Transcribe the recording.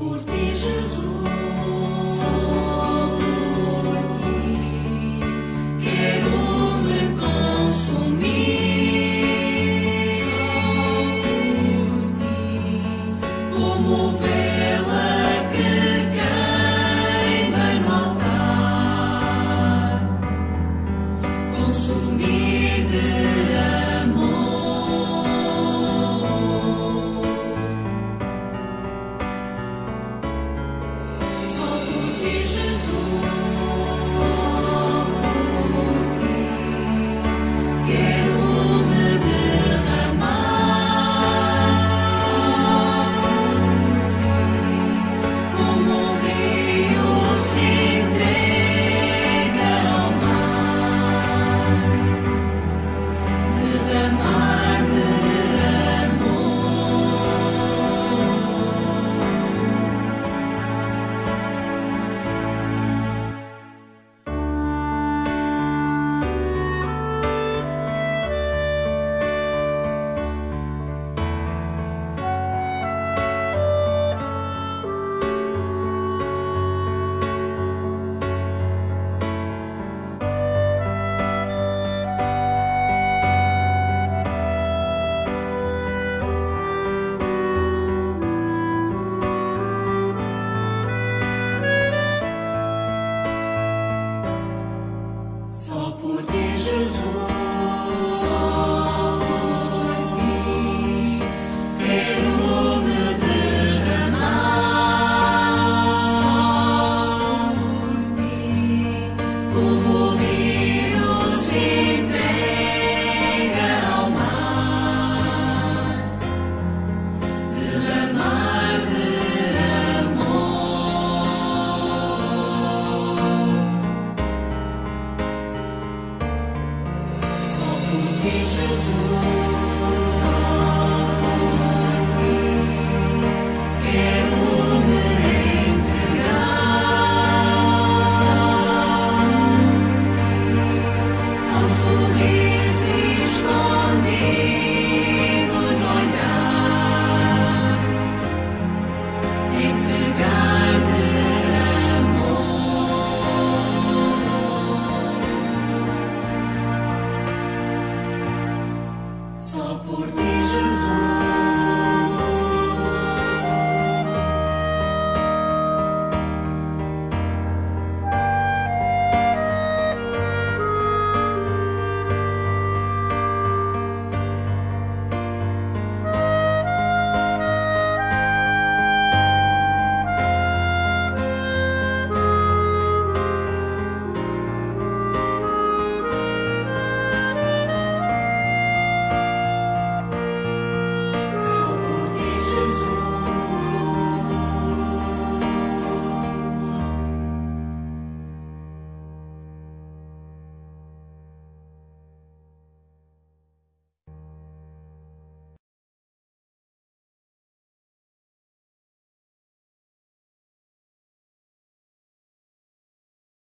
por ti, Jesus. Jesus,